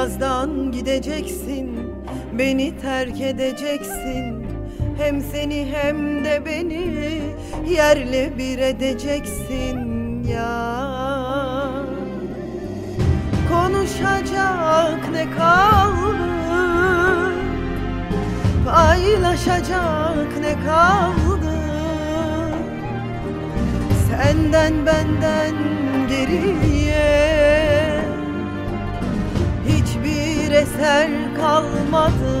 Aramızdan gideceksin Beni terk edeceksin. Hem seni hem de beni Yerle bir edeceksin ya. Konuşacak ne kaldı? Paylaşacak ne kaldı? Senden benden geriye Hiçbir eser kalmadı.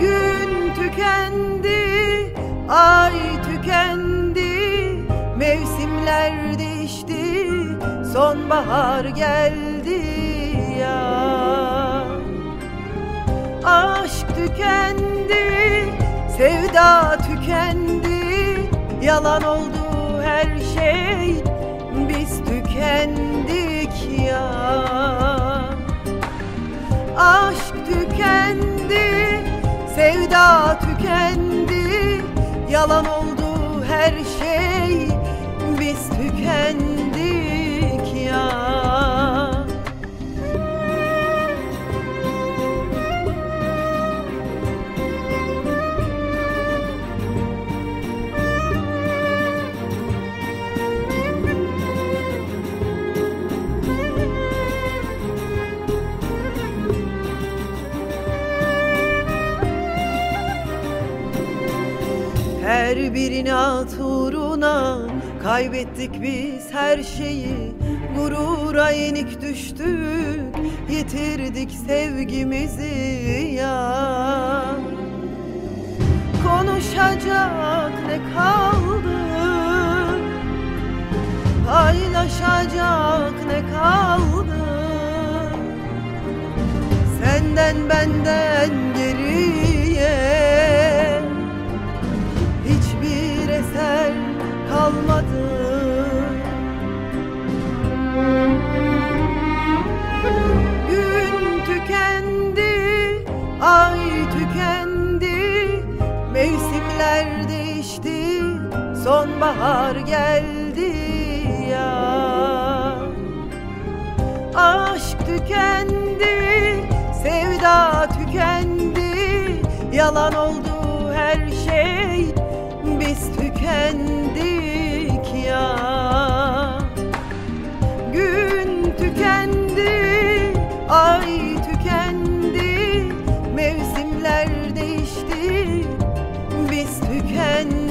Gün tükendi, ay tükendi Mevsimler değişti, sonbahar geldi ya. Aşk tükendi, sevda tükendi Yalan oldu Aşk tükendi, sevda tükendi Yalan oldu Her birini at uğruna Kaybettik biz her şeyi. Gurura yenik düştük Yitirdik sevgimizi ya. Konuşacak ne kaldı? Paylaşacak ne kaldı? Senden benden ay tükendi Mevsimler değişti, sonbahar geldi ya. Aşk tükendi, sevda tükendi Yalan oldu her şey, tükendi